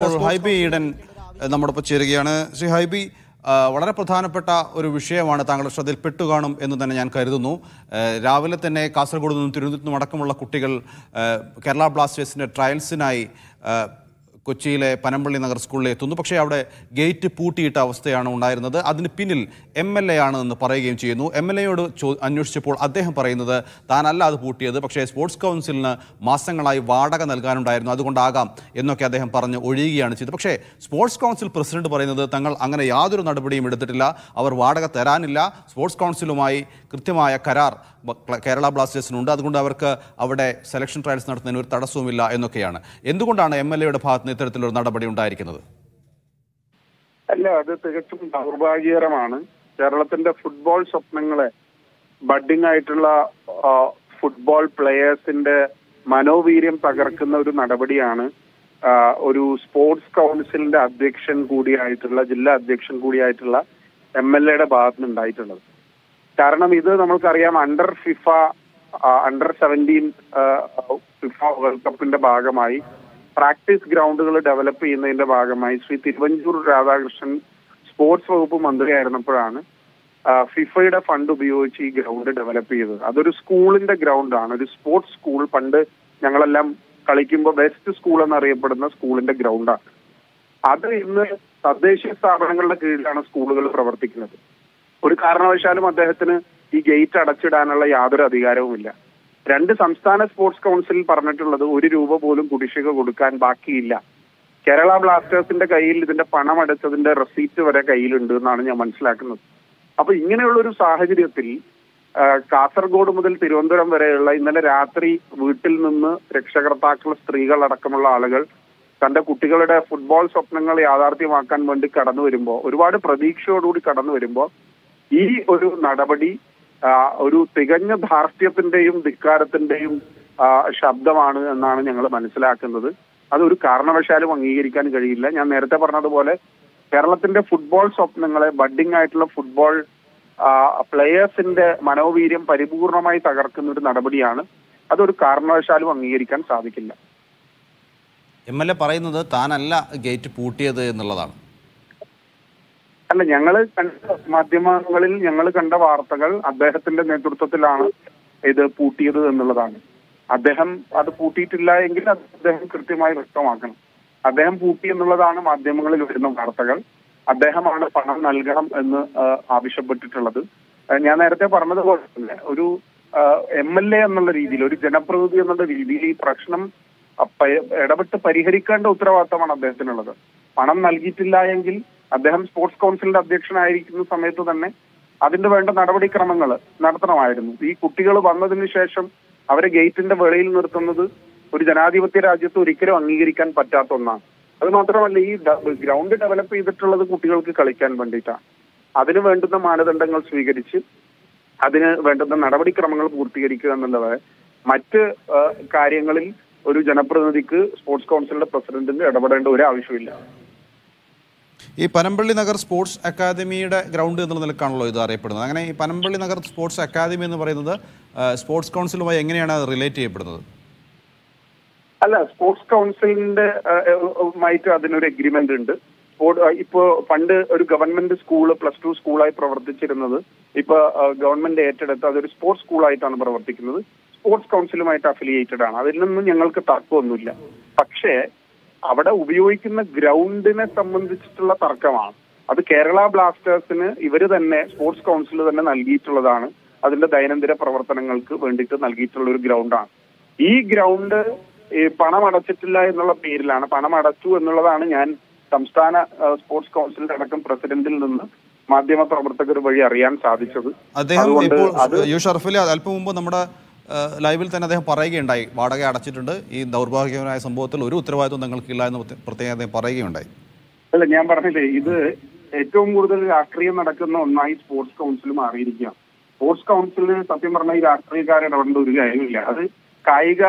ഇപ്പോൾ ഹൈബി ഈഡൻ നമ്മോടൊപ്പം ചേരുകയാണ്. ശ്രീ ഹൈബി വളരെ പ്രധാനപ്പെട്ട ഒരു വിഷയമാണ് താങ്കളുടെ ശ്രദ്ധയിൽപ്പെട്ടു കാണും എന്ന് തന്നെ ഞാൻ കരുതുന്നു. രാവിലെ തന്നെ കാസർഗോഡ് നിന്നും തിരുവനന്തപുരത്തും അടക്കമുള്ള കുട്ടികൾ കേരള ബ്ലാസ്റ്റേഴ്സിന്റെ ട്രയൽസിനായി കൊച്ചിയിലെ പനമ്പള്ളി നഗർ സ്കൂളിൽ എത്തുന്നു. പക്ഷേ അവിടെ ഗേറ്റ് പൂട്ടിയിട്ട അവസ്ഥയാണ് ഉണ്ടായിരുന്നത്. അതിന് പിന്നിൽ എം എൽ എ ആണെന്ന് പറയുകയും ചെയ്യുന്നു. എം എൽ എയോട് ചോ അന്വേഷിച്ചപ്പോൾ അദ്ദേഹം പറയുന്നത് താനല്ല അത് പൂട്ടിയത്. പക്ഷേ സ്പോർട്സ് കൗൺസിലിന് മാസങ്ങളായി വാടക നൽകാനുണ്ടായിരുന്നു. അതുകൊണ്ടാകാം എന്നൊക്കെ അദ്ദേഹം പറഞ്ഞ് ഒഴിയുകയാണ് ചെയ്തത്. പക്ഷേ സ്പോർട്സ് കൗൺസിൽ പ്രസിഡന്റ് പറയുന്നത് തങ്ങൾ അങ്ങനെ യാതൊരു നടപടിയും എടുത്തിട്ടില്ല. അവർ വാടക തരാനില്ല. സ്പോർട്സ് കൗൺസിലുമായി കൃത്യമായ കരാർ കേരള ബ്ലാസ്റ്റേഴ്സിനുണ്ട്. അതുകൊണ്ട് അവർക്ക് അവിടെ സെലക്ഷൻ ട്രയൽസ് നടത്തുന്നതിന് ഒരു തടസ്സവുമില്ല എന്നൊക്കെയാണ്. എന്തുകൊണ്ടാണ് എം എൽ എയുടെ ഭാഗത്ത് നിന്ന് ഇത്തരത്തിലൊരു നടപടി ഉണ്ടായിരിക്കുന്നത്? അല്ല അത് തികച്ചും ദൗർഭാഗ്യകരമാണ്. കേരളത്തിന്റെ ഫുട്ബോൾ സ്വപ്നങ്ങളെ ബഡ്ഡിംഗ് ആയിട്ടുള്ള ഫുട്ബോൾ പ്ലെയേഴ്സിന്റെ മനോവീര്യം തകർക്കുന്ന ഒരു നടപടിയാണ് ഒരു സ്പോർട്സ് കൗൺസിലിന്റെ അധ്യക്ഷൻ കൂടിയായിട്ടുള്ള ജില്ലാ അധ്യക്ഷൻ കൂടിയായിട്ടുള്ള എം എൽ എയുടെ ഭാഗത്തുനിന്നുണ്ടായിട്ടുള്ളത്. കാരണം ഇത് നമ്മൾക്കറിയാം under FIFA under seventeen FIFA world കപ്പിന്റെ ഭാഗമായി പ്രാക്ടീസ് ഗ്രൗണ്ടുകൾ ഡെവലപ്പ് ചെയ്യുന്നതിന്റെ ഭാഗമായി ശ്രീ തിരുവഞ്ചൂർ രാധാകൃഷ്ണൻ സ്പോർട്സ് വകുപ്പ് മന്ത്രിയായിരുന്നപ്പോഴാണ് ഫിഫയുടെ ഫണ്ട് ഉപയോഗിച്ച് ഈ ഗ്രൗണ്ട് ഡെവലപ്പ് ചെയ്തത്. അതൊരു സ്കൂളിന്റെ ഗ്രൗണ്ടാണ് ഒരു സ്പോർട്സ് സ്കൂൾ പണ്ട് ഞങ്ങളെല്ലാം കളിക്കുമ്പോൾ ബെസ്റ്റ് സ്കൂൾ എന്നറിയപ്പെടുന്ന സ്കൂളിന്റെ ഗ്രൗണ്ടാണ് അത് ഇന്ന് തദ്ദേശീയ സ്ഥാപനങ്ങളുടെ കീഴിലാണ് സ്കൂളുകൾ പ്രവർത്തിക്കുന്നത്. ഒരു കാരണവശാലും അദ്ദേഹത്തിന് ഈ ഗേറ്റ് അടച്ചിടാനുള്ള യാതൊരു അധികാരവുമില്ല. രണ്ട് സംസ്ഥാന സ്പോർട്സ് കൗൺസിലിൽ പറഞ്ഞിട്ടുള്ളത് ഒരു രൂപ പോലും കുടിശ്ശിക കൊടുക്കാൻ ബാക്കിയില്ല. കേരള ബ്ലാസ്റ്റേഴ്സിന്റെ കയ്യിൽ ഇതിന്റെ പണം അടച്ചതിന്റെ റെസീപ്റ്റ് വരെ കയ്യിലുണ്ട് എന്നാണ് ഞാൻ മനസ്സിലാക്കുന്നത്. അപ്പൊ ഇങ്ങനെയുള്ള ഒരു സാഹചര്യത്തിൽ കാസർഗോഡ് മുതൽ തിരുവനന്തപുരം വരെയുള്ള ഇന്നലെ രാത്രി വീട്ടിൽ നിന്ന് രക്ഷകർത്താക്കൾ സ്ത്രീകൾ അടക്കമുള്ള ആളുകൾ തന്റെ കുട്ടികളുടെ ഫുട്ബോൾ സ്വപ്നങ്ങൾ യാഥാർത്ഥ്യമാക്കാൻ വേണ്ടി കടന്നു വരുമ്പോൾ ഒരുപാട് പ്രതീക്ഷയോടുകൂടി കടന്നു വരുമ്പോൾ ഈ ഒരു നടപടി ഒരു തികഞ്ഞ ധാർഷ്ട്യത്തിന്റെയും ധിക്കാരത്തിന്റെയും ശബ്ദമാണ് എന്നാണ് ഞങ്ങൾ മനസ്സിലാക്കുന്നത്. അത് ഒരു കാരണവശാലും അംഗീകരിക്കാൻ കഴിയില്ല. ഞാൻ നേരത്തെ പറഞ്ഞതുപോലെ കേരളത്തിന്റെ ഫുട്ബോൾ സ്വപ്നങ്ങളെ ബഡ്ഡിംഗ് ആയിട്ടുള്ള ഫുട്ബോൾ പ്ലെയേഴ്സിന്റെ മനോവീര്യം പരിപൂർണമായി തകർക്കുന്ന ഒരു നടപടിയാണ്. അതൊരു കാരണവശാലും അംഗീകരിക്കാൻ സാധിക്കില്ല. എം എൽ എ പറയുന്നത് താനല്ല ഗേറ്റ് പൂട്ടിയത് എന്നുള്ളതാണ്. അല്ല ഞങ്ങൾ കണ്ട മാധ്യമങ്ങളിൽ ഞങ്ങൾ കണ്ട വാർത്തകൾ അദ്ദേഹത്തിന്റെ നേതൃത്വത്തിലാണ് ഇത് പൂട്ടിയത് എന്നുള്ളതാണ്. അദ്ദേഹം അത് പൂട്ടിയിട്ടില്ല എങ്കിൽ അത് അദ്ദേഹം കൃത്യമായി വ്യക്തമാക്കണം. അദ്ദേഹം പൂട്ടി എന്നുള്ളതാണ് മാധ്യമങ്ങളിൽ വരുന്ന വാർത്തകൾ. അദ്ദേഹമാണ് പണം നൽകണം എന്ന് ആവശ്യപ്പെട്ടിട്ടുള്ളത്. ഞാൻ നേരത്തെ പറഞ്ഞതുപോലെ ഒരു എം എൽ എ എന്നുള്ള രീതിയിൽ ഒരു ജനപ്രതിനിധി എന്നുള്ള രീതിയിൽ ഈ പ്രശ്നം ഇടപെട്ട് പരിഹരിക്കേണ്ട ഉത്തരവാദിത്തമാണ് അദ്ദേഹത്തിനുള്ളത്. പണം നൽകിയിട്ടില്ല എങ്കിൽ അദ്ദേഹം സ്പോർട്സ് കൗൺസിലിന്റെ അധ്യക്ഷനായിരിക്കുന്ന സമയത്ത് തന്നെ അതിന്റെ വേണ്ട നടപടിക്രമങ്ങൾ നടത്തണമായിരുന്നു. ഈ കുട്ടികൾ വന്നതിന് ശേഷം അവരെ ഗേറ്റിന്റെ വെളിയിൽ നിർത്തുന്നത് ഒരു ജനാധിപത്യ രാജ്യത്ത് ഒരിക്കലും അംഗീകരിക്കാൻ പറ്റാത്ത ഒന്നാണ്. അത് മാത്രമല്ല ഈ ഗ്രൗണ്ട് ഡെവലപ്പ് ചെയ്തിട്ടുള്ളത് കുട്ടികൾക്ക് കളിക്കാൻ വേണ്ടിയിട്ടാണ്. അതിന് വേണ്ടുന്ന മാനദണ്ഡങ്ങൾ സ്വീകരിച്ച് അതിന് വേണ്ടുന്ന നടപടിക്രമങ്ങൾ പൂർത്തീകരിക്കുക എന്നുള്ളത് മറ്റ് കാര്യങ്ങളിൽ ഒരു ജനപ്രതിനിധിക്ക് സ്പോർട്സ് കൗൺസിലിന്റെ പ്രസിഡന്റിന് ഇടപെടേണ്ട ഒരു ആവശ്യമില്ല. ഈ പനമ്പള്ളി നഗർ സ്പോർട്സ് അക്കാദമിയുടെ ഗ്രൗണ്ട് എന്നുള്ള നിലക്കാണല്ലോ ഇത് അറിയപ്പെടുന്നത്. അങ്ങനെ ഈ പനമ്പള്ളി നഗർ സ്പോർട്സ് അക്കാദമി എന്ന് പറയുന്നത് സ്പോർട്സ് കൗൺസിലുമായി എങ്ങനെയാണ് അത് റിലേറ്റ് ചെയ്യപ്പെടുന്നത്? അല്ല സ്പോർട്സ് കൗൺസിലിന്റെ മായിട്ട് അതിനൊരു എഗ്രിമെന്റ് ഉണ്ട്. ഇപ്പോ പണ്ട് ഒരു ഗവൺമെന്റ് സ്കൂൾ പ്ലസ് ടു സ്കൂളായി പ്രവർത്തിച്ചിരുന്നത് ഇപ്പൊ ഗവൺമെന്റ് ഏറ്റെടുത്ത് അതൊരു സ്പോർട്സ് സ്കൂളായിട്ടാണ് പ്രവർത്തിക്കുന്നത്. സ്പോർട്സ് കൗൺസിലുമായിട്ട് അഫിലിയേറ്റഡ് ആണ്. അതിൽ നിന്നും ഞങ്ങൾക്ക് തർക്കമൊന്നുമില്ല. പക്ഷേ അവിടെ ഉപയോഗിക്കുന്ന ഗ്രൗണ്ടിനെ സംബന്ധിച്ചിട്ടുള്ള തർക്കമാണ്. അത് കേരള ബ്ലാസ്റ്റേഴ്സിന് ഇവർ തന്നെ സ്പോർട്സ് കൗൺസിൽ തന്നെ നൽകിയിട്ടുള്ളതാണ്. അതിന്റെ ദൈനംദിന പ്രവർത്തനങ്ങൾക്ക് വേണ്ടിയിട്ട് നൽകിയിട്ടുള്ള ഒരു ഗ്രൗണ്ടാണ്. ഈ ഗ്രൗണ്ട് പണമടച്ചിട്ടില്ല പണം അടച്ചിട്ടില്ല എന്നുള്ള പേരിലാണ് പണം അടച്ചു എന്നുള്ളതാണ് ഞാൻ സംസ്ഥാന സ്പോർട്സ് കൗൺസിലിന്റെ അടക്കം പ്രസിഡന്റിൽ നിന്ന് മാധ്യമ പ്രവർത്തകർ വഴി അറിയാൻ സാധിച്ചത്. അദ്ദേഹം അൽപ്പം ഇപ്പോൾ യു അല്പം മുമ്പ് നമ്മുടെ ലൈവിൽ തന്നെ അദ്ദേഹം പറയുകയുണ്ടായി. വാടക അടച്ചിട്ടുണ്ട്. ഈ ദൗർഭാഗ്യകരമായ സംഭവത്തിൽ ഒരു ഉത്തരവാദിത്വം നിങ്ങൾക്കില്ല എന്ന് പ്രത്യേകം- അദ്ദേഹം പറയുകയുണ്ടായി. അല്ല ഞാൻ പറഞ്ഞില്ലേ ഇത് ഏറ്റവും കൂടുതൽ രാഷ്ട്രീയം നടക്കുന്ന ഒന്നായി സ്പോർട്സ് കൗൺസിലും മാറിയിരിക്കുകയാണ്. സ്പോർട്സ് കൗൺസിലിന് സത്യം പറഞ്ഞാൽ ഈ രാഷ്ട്രീയക്കാരെ ഇടപെടേണ്ട ഒരു കാര്യമില്ല. അത് കായിക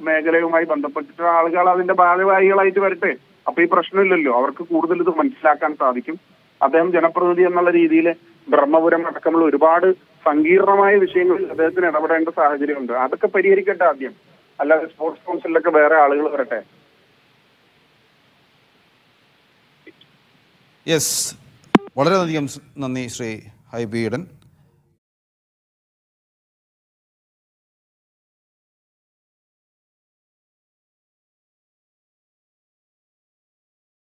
മേഖലയുമായി ബന്ധപ്പെട്ടിട്ട് ആളുകൾ അതിന്റെ ഭാഗവാഹികളായിട്ട് വരട്ടെ. അപ്പൊ ഈ പ്രശ്നമില്ലല്ലോ. അവർക്ക് കൂടുതൽ ഇത് മനസ്സിലാക്കാൻ സാധിക്കും. അദ്ദേഹം ജനപ്രതിനിധി എന്നുള്ള രീതിയിൽ ബ്രഹ്മപുരം അടക്കമുള്ള ഒരുപാട് സങ്കീർണമായ വിഷയങ്ങളിൽ അദ്ദേഹത്തിന് ഇടപെടേണ്ട സാഹചര്യമുണ്ട്. അതൊക്കെ പരിഹരിക്കട്ടെ ആദ്യം. അല്ലാതെ സ്പോർട്സ് കൗൺസിലൊക്കെ വേറെ ആളുകൾ വരട്ടെ. യെസ് വളരെയധികം നന്ദി ശ്രീ ഹൈബിയുടെ